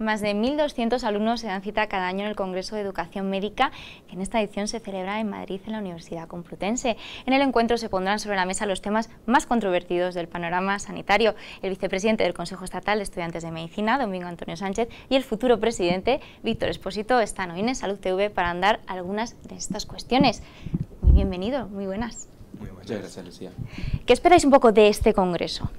Más de 1.200 alumnos se dan cita cada año en el Congreso de Educación Médica, que en esta edición se celebra en Madrid, en la Universidad Complutense. En el encuentro se pondrán sobre la mesa los temas más controvertidos del panorama sanitario. El vicepresidente del Consejo Estatal de Estudiantes de Medicina, Domingo Antonio Sánchez, y el futuro presidente, Víctor Espósito, están hoy en Salud TV para andar algunas de estas cuestiones. Muy bienvenido, muy buenas. Muy buenas, gracias Lucía. ¿Qué esperáis un poco de este Congreso?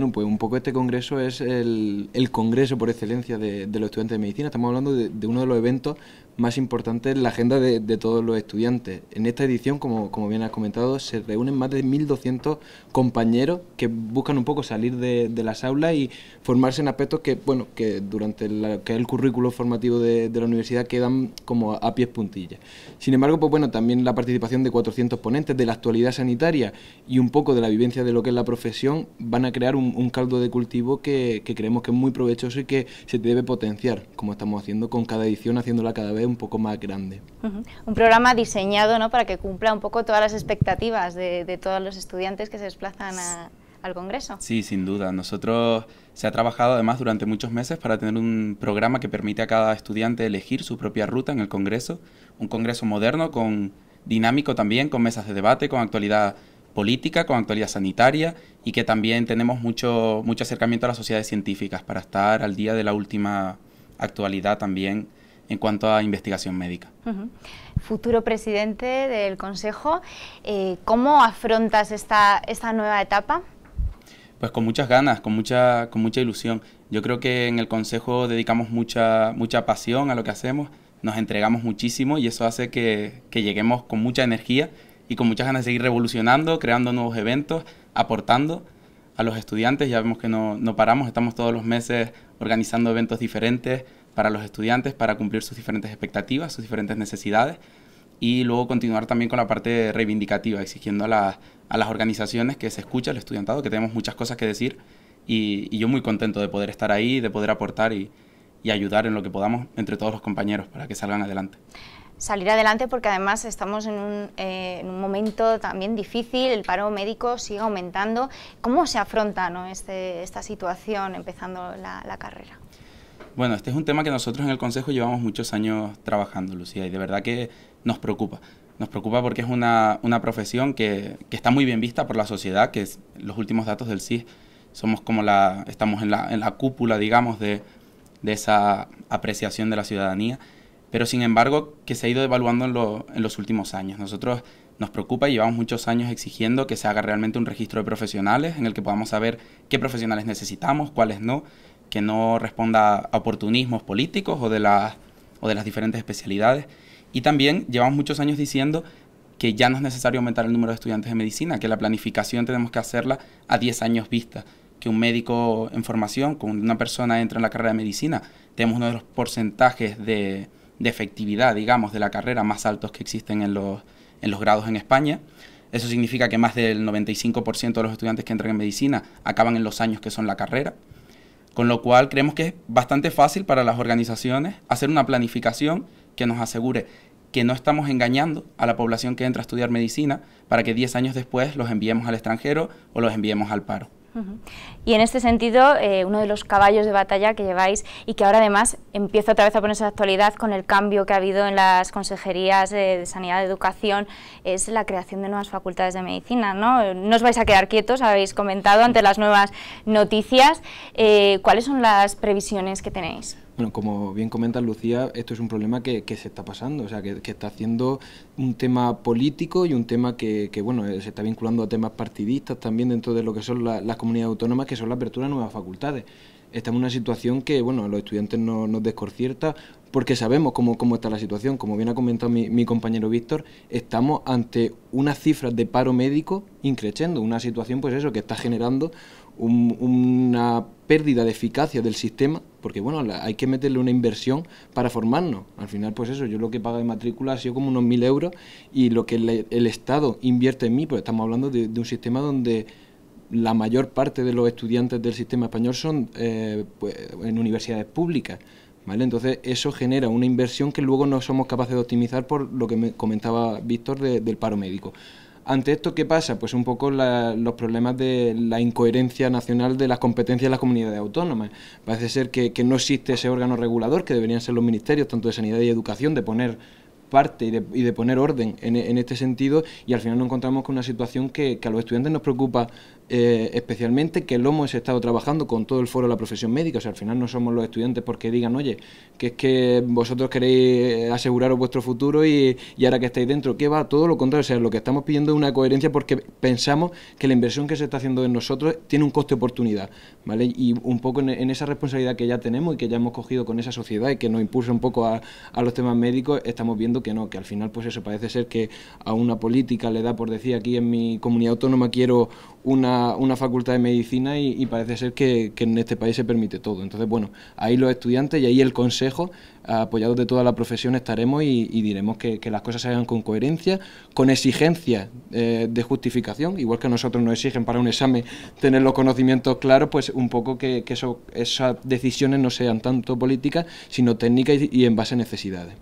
Bueno, pues un poco este congreso es el, congreso por excelencia de, los estudiantes de medicina. Estamos hablando de, uno de los eventos más importantes en la agenda de, todos los estudiantes. En esta edición, como, como bien has comentado, se reúnen más de 1.200 compañeros que buscan un poco salir de, las aulas y formarse en aspectos que, bueno, que durante que el currículo formativo de, la universidad quedan como a pies puntillas. Sin embargo, pues bueno, también la participación de 400 ponentes de la actualidad sanitaria y un poco de la vivencia de lo que es la profesión van a crear un, caldo de cultivo que, creemos que es muy provechoso y que se debe potenciar, como estamos haciendo con cada edición, haciéndola cada vez un poco más grande. Un programa diseñado ¿no? para que cumpla un poco todas las expectativas de, todos los estudiantes que se desplazan al Congreso. Sí, sin duda. Nosotros se ha trabajado además durante muchos meses para tener un programa que permite a cada estudiante elegir su propia ruta en el Congreso, un Congreso moderno, con dinámico también, con mesas de debate, con actualidad política, con actualidad sanitaria y que también tenemos mucho, mucho acercamiento a las sociedades científicas para estar al día de la última actualidad también en cuanto a investigación médica. Futuro presidente del Consejo, eh, ¿cómo afrontas esta, esta nueva etapa? Pues con muchas ganas, con mucha, con mucha ilusión. Yo creo que en el Consejo dedicamos mucha, mucha pasión a lo que hacemos, nos entregamos muchísimo y eso hace que, que lleguemos con mucha energía y con muchas ganas de seguir revolucionando, creando nuevos eventos, aportando a los estudiantes. Ya vemos que no, no paramos, estamos todos los meses organizando eventos diferentes, para los estudiantes para cumplir sus diferentes expectativas, sus diferentes necesidades y luego continuar también con la parte reivindicativa, exigiendo a, a las organizaciones que se escucha el estudiantado, que tenemos muchas cosas que decir y, yo muy contento de poder estar ahí, de poder aportar y, y ayudar en lo que podamos entre todos los compañeros para que salgan adelante salir adelante porque además estamos en un, eh, en un, momento también difícil, el paro médico sigue aumentando. ¿Cómo se afronta ¿no? este, esta situación empezando la, la carrera? Bueno, este es un tema que nosotros en el Consejo llevamos muchos años trabajando, Lucía, y de verdad que nos preocupa. Nos preocupa porque es una, una profesión que, que, está muy bien vista por la sociedad, que es, los últimos datos del CIS somos como la, estamos en la, en la cúpula, digamos, de, de, esa apreciación de la ciudadanía, pero sin embargo que se ha ido evaluando en, en los últimos años. Nosotros nos preocupa y llevamos muchos años exigiendo que se haga realmente un registro de profesionales en el que podamos saber qué profesionales necesitamos, cuáles no, que no responda a oportunismos políticos o de, las, o de las diferentes especialidades. Y también llevamos muchos años diciendo que ya no es necesario aumentar el número de estudiantes de medicina, que la planificación tenemos que hacerla a 10 años vista, que un médico en formación, cuando una persona entra en la carrera de medicina, tenemos uno de los porcentajes de, de efectividad, digamos, de la carrera más altos que existen en los, en los grados en España. Eso significa que más del 95% de los estudiantes que entran en medicina acaban en los años que son la carrera. Con lo cual creemos que es bastante fácil para las organizaciones hacer una planificación que nos asegure que no estamos engañando a la población que entra a estudiar medicina para que 10 años después los enviemos al extranjero o los enviemos al paro. Y en este sentido, eh, uno de los caballos de batalla que lleváis y que ahora además empieza otra vez a ponerse actualidad con el cambio que ha habido en las consejerías de, Sanidad y Educación es la creación de nuevas facultades de medicina. ¿no? no os vais a quedar quietos, habéis comentado ante las nuevas noticias. Eh, ¿Cuáles son las previsiones que tenéis? Bueno, como bien comenta Lucía, esto es un problema que, se está pasando, o sea, que, está haciendo un tema político y un tema que, bueno, eh, se está vinculando a temas partidistas también dentro de lo que son las comunidades autónomas, que son la apertura de nuevas facultades. Estamos en una situación que, bueno, a los estudiantes no, nos desconcierta porque sabemos cómo, cómo está la situación. Como bien ha comentado mi, compañero Víctor, estamos ante unas cifras de paro médico increciendo, una situación, pues eso, que está generando una pérdida de eficacia del sistema, porque bueno, hay que meterle una inversión para formarnos. Al final, pues eso, yo lo que pago de matrícula ha sido como unos mil euros y lo que el, Estado invierte en mí, pues estamos hablando de, un sistema donde la mayor parte de los estudiantes del sistema español son eh, pues, en universidades públicas. ¿Vale? Entonces eso genera una inversión que luego no somos capaces de optimizar por lo que me comentaba Víctor del paro médico ante esto, ¿qué pasa? Pues un poco los problemas de la incoherencia nacional de las competencias de las comunidades autónomas. Parece ser que, que no existe ese órgano regulador que deberían ser los ministerios, tanto de sanidad y educación, de poner parte y de, y de poner orden en, este sentido y al final nos encontramos con una situación que, a los estudiantes nos preocupa eh, especialmente que lo hemos estado trabajando con todo el foro de la profesión médica, o sea, al final no somos los estudiantes porque digan, oye, que es que vosotros queréis aseguraros vuestro futuro y, ahora que estáis dentro, ¿qué va? Todo lo contrario, o sea, lo que estamos pidiendo es una coherencia porque pensamos que la inversión que se está haciendo en nosotros tiene un coste oportunidad, ¿vale? Y un poco en, esa responsabilidad que ya tenemos y que ya hemos cogido con esa sociedad y que nos impulsa un poco a los temas médicos, estamos viendo que no, que al final pues eso parece ser que a una política le da por decir aquí en mi comunidad autónoma quiero una, una facultad de medicina y, parece ser que, en este país se permite todo. Entonces, bueno, ahí los estudiantes y ahí el consejo apoyados de toda la profesión estaremos y, diremos que, las cosas se hagan con coherencia, con exigencia eh, de justificación, igual que a nosotros nos exigen para un examen tener los conocimientos claros, pues un poco que, eso, esas decisiones no sean tanto políticas, sino técnicas y, en base a necesidades.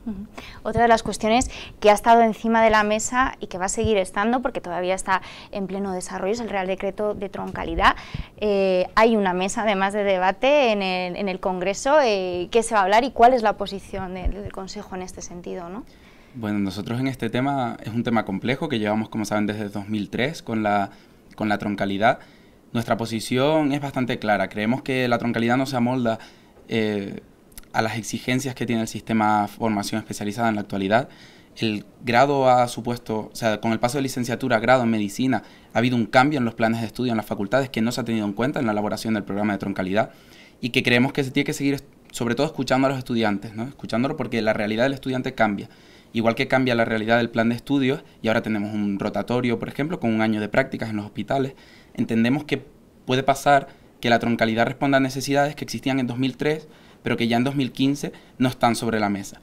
Otra de las cuestiones que ha estado encima de la mesa y que va a seguir estando, porque todavía está en pleno desarrollo, es el Real Decreto de Troncalidad. Eh, hay una mesa, además de debate, en el, Congreso. Eh, ¿Qué se va a hablar y cuál es la posición del, Consejo en este sentido, ¿no? Bueno, nosotros en este tema es un tema complejo que llevamos, como saben, desde 2003 con la, con la troncalidad. Nuestra posición es bastante clara. Creemos que la troncalidad no se amolda eh, a las exigencias que tiene el sistema de formación especializada en la actualidad. El grado ha supuesto, o sea, con el paso de licenciatura a grado en medicina, ha habido un cambio en los planes de estudio en las facultades que no se ha tenido en cuenta en la elaboración del programa de troncalidad y que creemos que se tiene que seguir sobre todo escuchando a los estudiantes, ¿no? escuchándolo porque la realidad del estudiante cambia. Igual que cambia la realidad del plan de estudios, y ahora tenemos un rotatorio, por ejemplo, con un año de prácticas en los hospitales, entendemos que puede pasar que la troncalidad responda a necesidades que existían en 2003, pero que ya en 2015 no están sobre la mesa.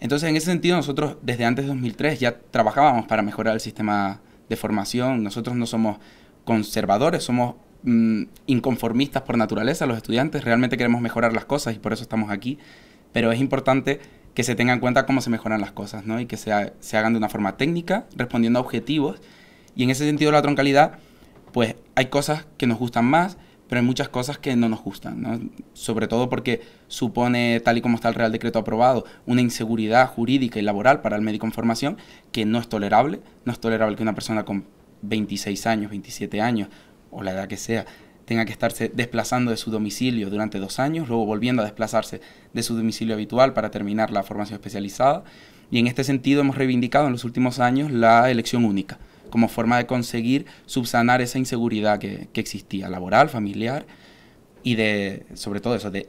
Entonces, en ese sentido, nosotros desde antes de 2003 ya trabajábamos para mejorar el sistema de formación. Nosotros no somos conservadores, somos Mm, inconformistas por naturaleza, los estudiantes, realmente queremos mejorar las cosas y por eso estamos aquí, pero es importante que se tenga en cuenta cómo se mejoran las cosas, ¿no? Y que se, se hagan de una forma técnica, respondiendo a objetivos, y en ese sentido la troncalidad, pues hay cosas que nos gustan más, pero hay muchas cosas que no nos gustan, ¿no? sobre todo porque supone, tal y como está el Real Decreto aprobado, una inseguridad jurídica y laboral para el médico en formación que no es tolerable. No es tolerable que una persona con 26 años, 27 años o la edad que sea, tenga que estarse desplazando de su domicilio durante dos años, luego volviendo a desplazarse de su domicilio habitual para terminar la formación especializada. Y en este sentido hemos reivindicado en los últimos años la elección única, como forma de conseguir subsanar esa inseguridad que, existía, laboral, familiar, y de, sobre todo eso, de,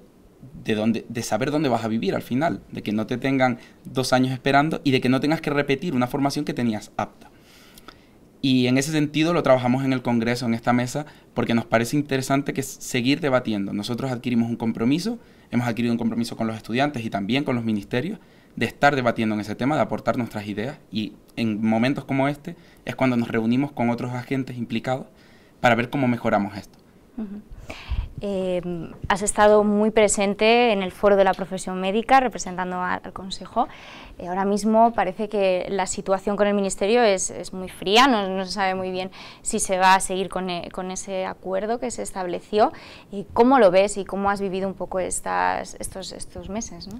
de, dónde, de saber dónde vas a vivir al final, de que no te tengan dos años esperando y de que no tengas que repetir una formación que tenías apta. Y en ese sentido lo trabajamos en el Congreso, en esta mesa, porque nos parece interesante que seguir debatiendo. Nosotros adquirimos un compromiso, hemos adquirido un compromiso con los estudiantes y también con los ministerios, de estar debatiendo en ese tema, de aportar nuestras ideas. Y en momentos como este es cuando nos reunimos con otros agentes implicados para ver cómo mejoramos esto. Eh, has estado muy presente en el foro de la profesión médica representando al, Consejo. Eh, ahora mismo parece que la situación con el Ministerio es, muy fría, no, se sabe muy bien si se va a seguir con, eh, ese acuerdo que se estableció. ¿Y ¿Cómo lo ves y cómo has vivido un poco estas, estos, estos meses? ¿no?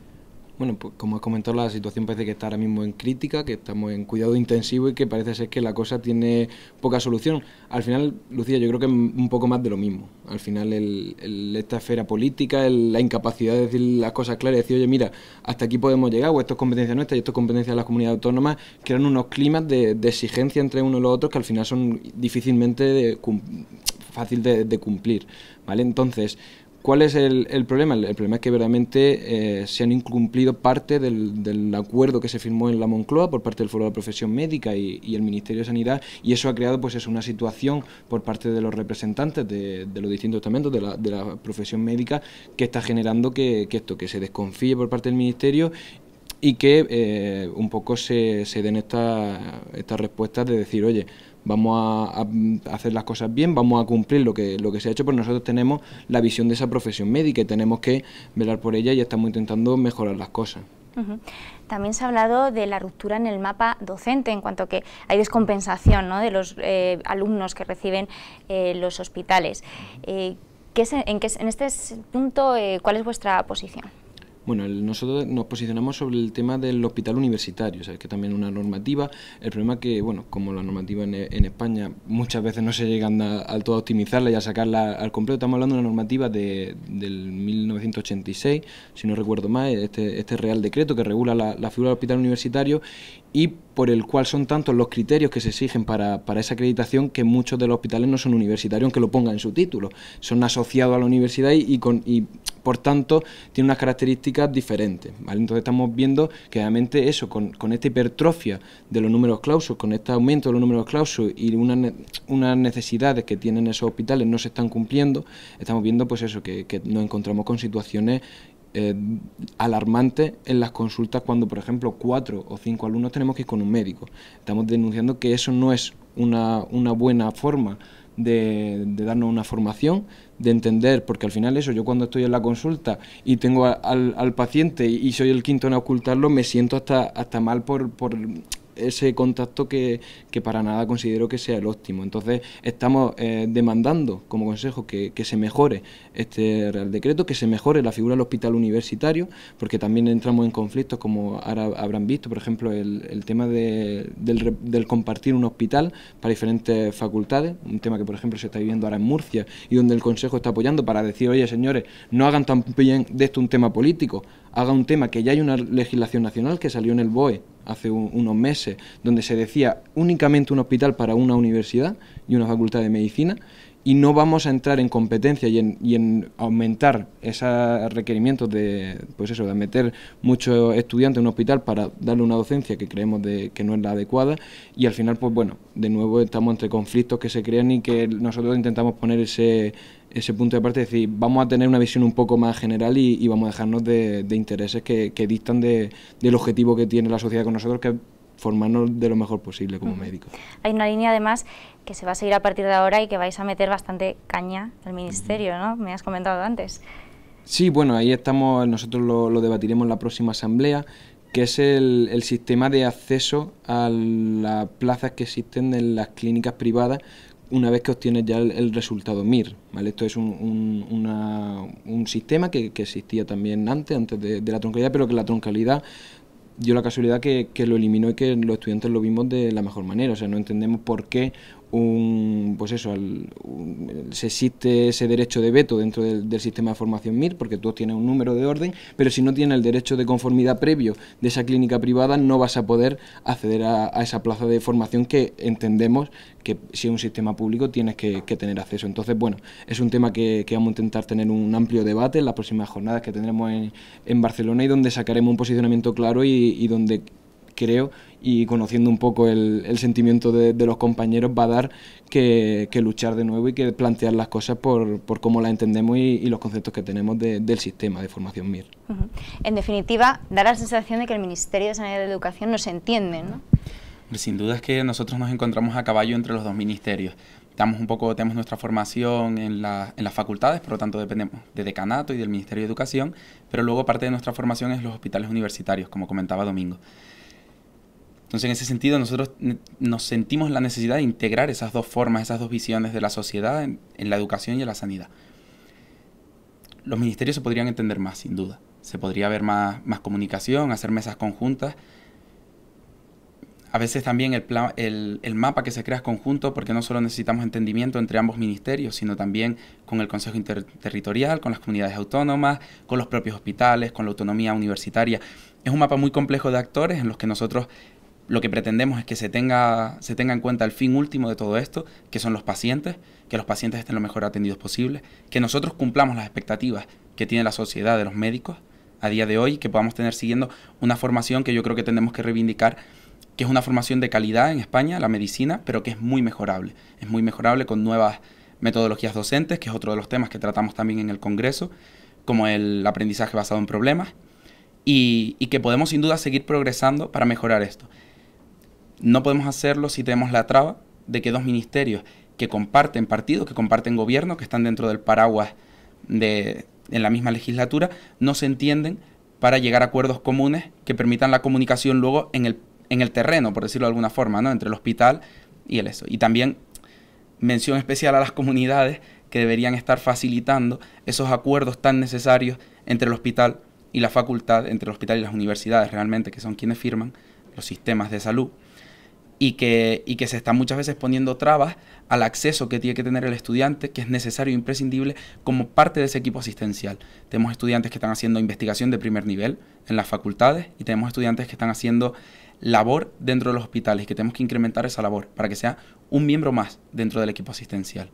Bueno, pues como has comentado, la situación parece que está ahora mismo en crítica, que estamos en cuidado intensivo y que parece ser que la cosa tiene poca solución. Al final, Lucía, yo creo que es un poco más de lo mismo. Al final, el, esta esfera política, la incapacidad de decir las cosas claras y decir, oye, mira, hasta aquí podemos llegar, o esto es competencia nuestra y esto es competencia de las comunidades autónomas, crean unos climas de, exigencia entre uno y los otros que al final son difícilmente fácil de, de cumplir. ¿vale? Entonces, ¿Cuál es el, problema? El, problema es que verdaderamente eh, se han incumplido parte del, acuerdo que se firmó en la Moncloa por parte del Foro de la Profesión Médica y, el Ministerio de Sanidad y eso ha creado pues es una situación por parte de los representantes de, los distintos estamentos de la, profesión médica que está generando que, esto, que se desconfíe por parte del Ministerio y que eh, un poco se, se den estas esta respuestas de decir, oye, vamos a, hacer las cosas bien, vamos a cumplir lo que, lo que se ha hecho, pero nosotros tenemos la visión de esa profesión médica y tenemos que velar por ella y estamos intentando mejorar las cosas. También se ha hablado de la ruptura en el mapa docente, en cuanto que hay descompensación de los eh, alumnos que reciben eh, los hospitales. Eh, en, en, este punto, ¿cuál es vuestra posición? Bueno, nosotros nos posicionamos sobre el tema del hospital universitario, o que también una normativa. El problema es que, bueno, como la normativa en, España muchas veces no se llegan a, a, todo optimizarla y a sacarla al completo, estamos hablando de una normativa de, del 1986, si no recuerdo mal, este, este Real Decreto que regula la, la figura del hospital universitario y por el cual son tantos los criterios que se exigen para, para, esa acreditación que muchos de los hospitales no son universitarios, aunque lo pongan en su título. Son asociados a la universidad y, con, y por tanto tienen unas características diferentes. Entonces estamos viendo que realmente eso, con, esta hipertrofia de los números clausos, con este aumento de los números clausos y unas, unas necesidades que tienen esos hospitales no se están cumpliendo, estamos viendo pues eso, que, nos encontramos con situaciones eh, alarmante en las consultas cuando, por ejemplo, cuatro o cinco alumnos tenemos que ir con un médico. Estamos denunciando que eso no es una, una buena forma de, darnos una formación, de entender, porque al final eso, yo cuando estoy en la consulta y tengo al, al paciente y soy el quinto en ocultarlo, me siento hasta, hasta mal por, por ese contacto que, que, para nada considero que sea el óptimo. Entonces, estamos eh, demandando como consejo que, que, se mejore este Real Decreto, que se mejore la figura del hospital universitario, porque también entramos en conflictos, como ahora habrán visto, por ejemplo, el, el tema de, del, del, compartir un hospital para diferentes facultades, un tema que, por ejemplo, se está viviendo ahora en Murcia y donde el Consejo está apoyando para decir, oye, señores, no hagan también de esto un tema político, haga un tema que ya hay una legislación nacional que salió en el BOE hace unos meses, donde se decía únicamente un hospital para una universidad y una facultad de medicina, y no vamos a entrar en competencia y en, y en aumentar esos requerimientos de, pues eso, de meter muchos estudiantes en un hospital para darle una docencia que creemos de, que no es la adecuada y al final, pues bueno, de nuevo estamos entre conflictos que se crean y que nosotros intentamos poner ese, ese punto de parte, es decir, vamos a tener una visión un poco más general y, vamos a dejarnos de, intereses que, que dictan del objetivo que tiene la sociedad con nosotros, que es formarnos de lo mejor posible como médicos. Hay una línea además que se va a seguir a partir de ahora y que vais a meter bastante caña al Ministerio, ¿no? Me has comentado antes. Sí, bueno, ahí estamos, nosotros lo, debatiremos en la próxima asamblea, que es el, sistema de acceso a las plazas que existen en las clínicas privadas una vez que obtienes ya el, resultado MIR. Esto es un, un, sistema que, existía también antes, antes de, de, la troncalidad, pero que la troncalidad dio la casualidad que, que, lo eliminó y que los estudiantes lo vimos de la mejor manera. O sea, no entendemos por qué un, pues eso, se existe ese derecho de veto dentro del, sistema de formación MIR, porque tú tienes un número de orden, pero si no tienes el derecho de conformidad previo de esa clínica privada, no vas a poder acceder a, esa plaza de formación que entendemos que si es un sistema público tienes que, tener acceso. Entonces, bueno, es un tema que, vamos a intentar tener un amplio debate en las próximas jornadas que tendremos en, en Barcelona y donde sacaremos un posicionamiento claro y donde creo, y conociendo un poco el, el sentimiento de, de, los compañeros, va a dar que, que, luchar de nuevo y que plantear las cosas por, por cómo las entendemos y, y los conceptos que tenemos de, del sistema de formación MIR. En definitiva, da la sensación de que el Ministerio de Sanidad y de Educación no se entiende, ¿no? Sin duda es que nosotros nos encontramos a caballo entre los dos ministerios. Estamos un poco, tenemos nuestra formación en, la, en las facultades, por lo tanto dependemos de decanato y del Ministerio de Educación, pero luego parte de nuestra formación es los hospitales universitarios, como comentaba Domingo. Entonces, en ese sentido, nosotros nos sentimos la necesidad de integrar esas dos formas, esas dos visiones de la sociedad en, la educación y en la sanidad. Los ministerios se podrían entender más, sin duda. Se podría haber más, más comunicación, hacer mesas conjuntas. A veces también el, el, el, mapa que se crea es conjunto porque no solo necesitamos entendimiento entre ambos ministerios, sino también con el Consejo Interterritorial, con las comunidades autónomas, con los propios hospitales, con la autonomía universitaria. Es un mapa muy complejo de actores en los que nosotros lo que pretendemos es que se tenga, se tenga en cuenta el fin último de todo esto, que son los pacientes, que los pacientes estén lo mejor atendidos posible, que nosotros cumplamos las expectativas que tiene la sociedad de los médicos a día de hoy, que podamos tener siguiendo una formación que yo creo que tenemos que reivindicar, que es una formación de calidad en España, la medicina, pero que es muy mejorable. Es muy mejorable con nuevas metodologías docentes, que es otro de los temas que tratamos también en el Congreso, como el aprendizaje basado en problemas, y, y que podemos sin duda seguir progresando para mejorar esto. No podemos hacerlo si tenemos la traba de que dos ministerios que comparten partido, que comparten gobierno, que están dentro del paraguas de, en la misma legislatura, no se entienden para llegar a acuerdos comunes que permitan la comunicación luego en el, en el terreno, por decirlo de alguna forma, ¿no? entre el hospital y el eso. Y también mención especial a las comunidades que deberían estar facilitando esos acuerdos tan necesarios entre el hospital y la facultad, entre el hospital y las universidades realmente, que son quienes firman los sistemas de salud, y que, y que se están muchas veces poniendo trabas al acceso que tiene que tener el estudiante, que es necesario e imprescindible como parte de ese equipo asistencial. Tenemos estudiantes que están haciendo investigación de primer nivel en las facultades y tenemos estudiantes que están haciendo labor dentro de los hospitales que tenemos que incrementar esa labor para que sea un miembro más dentro del equipo asistencial.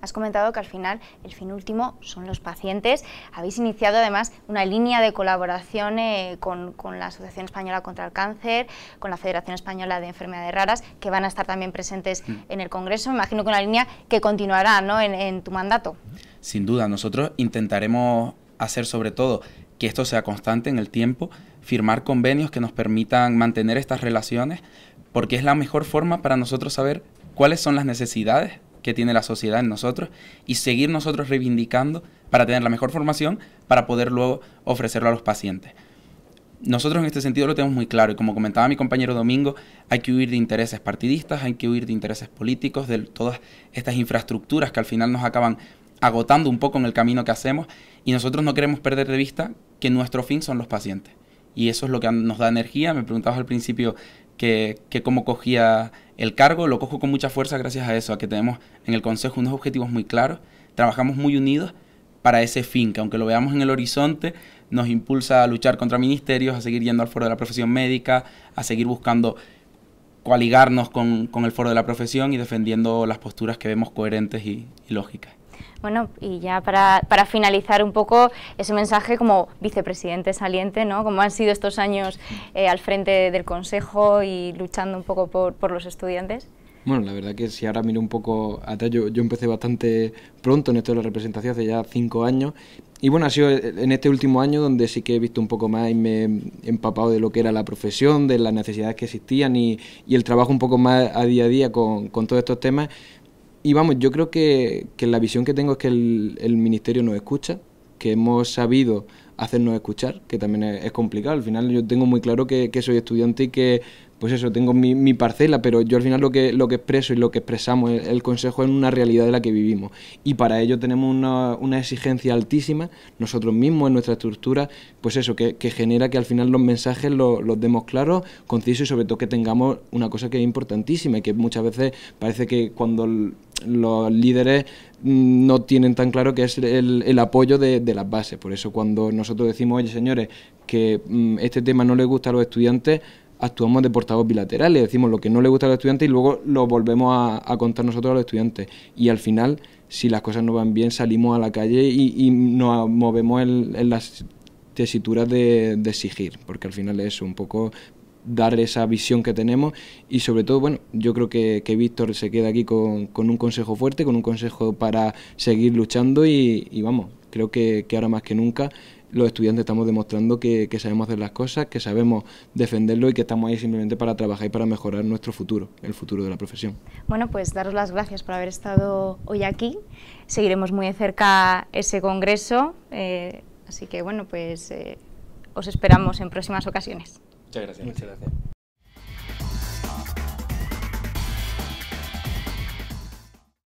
Has comentado que al final el fin último son los pacientes. Habéis iniciado además una línea de colaboración eh, con, la Asociación Española contra el Cáncer, con la Federación Española de Enfermedades Raras, que van a estar también presentes en el Congreso. Me imagino que una línea que continuará ¿no? en, en tu mandato. Sin duda, nosotros intentaremos hacer sobre todo que esto sea constante en el tiempo, firmar convenios que nos permitan mantener estas relaciones, porque es la mejor forma para nosotros saber cuáles son las necesidades que tiene la sociedad en nosotros y seguir nosotros reivindicando para tener la mejor formación para poder luego ofrecerlo a los pacientes. Nosotros en este sentido lo tenemos muy claro y como comentaba mi compañero Domingo, hay que huir de intereses partidistas, hay que huir de intereses políticos, de todas estas infraestructuras que al final nos acaban agotando un poco en el camino que hacemos y nosotros no queremos perder de vista que nuestro fin son los pacientes. Y eso es lo que nos da energía. Me preguntabas al principio que, cómo cogía el cargo. Lo cojo con mucha fuerza gracias a eso, a que tenemos en el Consejo unos objetivos muy claros. Trabajamos muy unidos para ese fin, que aunque lo veamos en el horizonte, nos impulsa a luchar contra ministerios, a seguir yendo al foro de la profesión médica, a seguir buscando coaligarnos con, con el foro de la profesión y defendiendo las posturas que vemos coherentes y lógicas. Bueno, y ya para, para, finalizar un poco ese mensaje como vicepresidente saliente, ¿no? Como han sido estos años eh, al frente del Consejo y luchando un poco por, por, los estudiantes. Bueno, la verdad que si ahora miro un poco atrás, yo, yo empecé bastante pronto en esto de la representación, hace ya cinco años, y bueno, ha sido en este último año donde sí que he visto un poco más y me he empapado de lo que era la profesión, de las necesidades que existían y, y el trabajo un poco más a día a día con, con todos estos temas y vamos, yo creo que, que, la visión que tengo es que el, el, Ministerio nos escucha, que hemos sabido hacernos escuchar, que también es, complicado. Al final yo tengo muy claro que, que soy estudiante y que pues eso, tengo mi, mi, parcela, pero yo al final lo que, lo que expreso y lo que expresamos el, el Consejo es una realidad de la que vivimos. Y para ello tenemos una, exigencia altísima, nosotros mismos, en nuestra estructura, pues eso, que, genera que al final los mensajes los, demos claros, concisos y sobre todo que tengamos una cosa que es importantísima y que muchas veces parece que cuando los líderes no tienen tan claro que es el, el apoyo de, de, las bases. Por eso cuando nosotros decimos, oye señores, que mm, este tema no les gusta a los estudiantes, actuamos de portavoz bilaterales, decimos lo que no le gusta a los estudiantes y luego lo volvemos a, contar nosotros a los estudiantes. Y al final, si las cosas no van bien, salimos a la calle y, nos movemos en, las tesituras de, exigir, porque al final es un poco dar esa visión que tenemos y sobre todo, bueno, yo creo que, Víctor se queda aquí con, un consejo fuerte, con un consejo para seguir luchando y, vamos, creo que ahora más que nunca los estudiantes estamos demostrando que, sabemos hacer las cosas, que sabemos defenderlo y que estamos ahí simplemente para trabajar y para mejorar nuestro futuro, el futuro de la profesión. Bueno, pues daros las gracias por haber estado hoy aquí. Seguiremos muy de cerca ese congreso, eh, así que bueno, pues eh, os esperamos en próximas ocasiones. Muchas gracias. Muchas gracias.